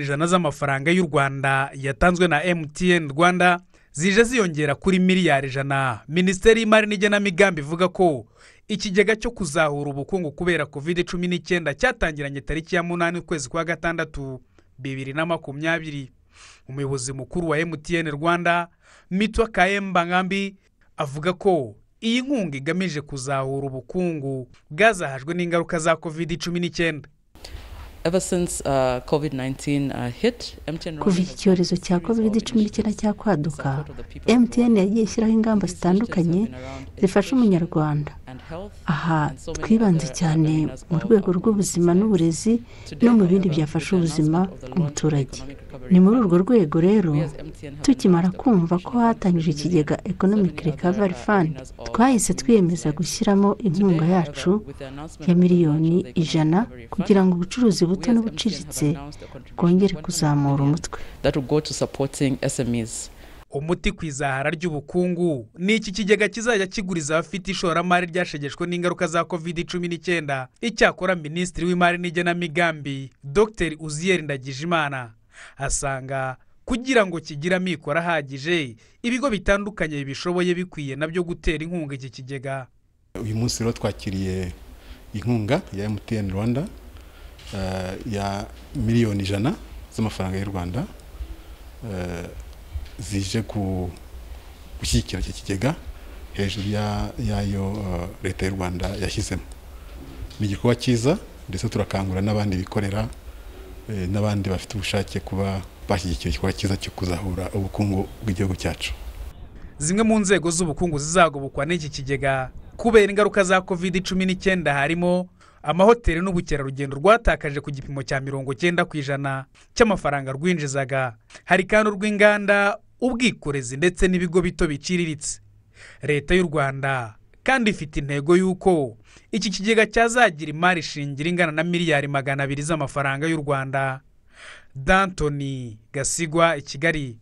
ijana z'amafaranga y'u rwanda yatanzwe na mtn rwanda zije ziyongera kuri miliyari ijana. Minisiteri y'imari n'igenamigambi ivuga ko ikigega cyo kuzahura ubukungu kubera covid cumi n'icyenda cyatangiranye tariki ya munani ukwezi kwa gatandatu bibiri na makumyabiri. Umuyobozi mukuru wa mtn rwanda mitwa kayemba nkambi avuga ko iyi nkunga igamije kuzahura ubukungu bwazahajwe n'ingaruka za covid cumi n'icyenda. Kuva iki cyorezo cya covid cumi n'icyenda cyakwaduka mtn yagiye ishyiraho ingamba zitandukanye zifasha umunyarwanda. aha twibanze cyane mu rwego rw'ubuzima n'uburezi no mu bindi byafasha ubuzima bw'umuturage ni muri urwo rwego rero tukimara kumva ko hatangije ikigega economic recovery fund twahise twiyemeza gushyiramo inkunga yacu ya miliyoni ijana kugira ngo ubucuruzi buto n'ubuciriritse bwongere kuzamura umutwe. Umuti ku izahara ry'ubukungu. Ni iki kigega kizajya kiguriza abafite ishoramari ryashegeshwe n'ingaruka za covid cumi n'icyenda? Icyakora minisitiri w'imari n'igenamigambi dr. Uziyeri ndagijimana asanga kugira ngo kigire amikoro ahagije ibigo bitandukanye bibishoboye bikwiye na byo gutera inkunga iki kigega. Uyu munsi rero twakiriye inkunga ya mtn rwanda eh, ya miliyoni ijana z'amafaranga y'u rwanda eh, zije gushyigikira iki kigega hejuru ya- y'ayo eh, leta y'u rwanda yashyizemo. Ni igikorwa cyiza ndetse turakangurira n'abandi bikorera n'abandi bafite ubushake kuba bashyigikira igikorwa cyiza cyo kuzahura ubukungu bw'igihugu cyacu. Zimwe mu nzego z'ubukungu zizagobokwa n'iki kigega kubera ingaruka za covid cumi n'icyenda harimo amahoteli n'ubukerarugendo rwatakaje ku gipimo cya mirongo cyenda ku ijana cy'amafaranga rwinjizaga. Hari kandi urw'inganda ubwikorezi ndetse n'ibigo bito biciriritse. Leta y'u rwanda kandi ifite intego y'uko iki kigega cyazagira imari shingiro ingana na miliyari magana abiri z'amafaranga y'u rwanda. Dantoni gasigwa i kigali.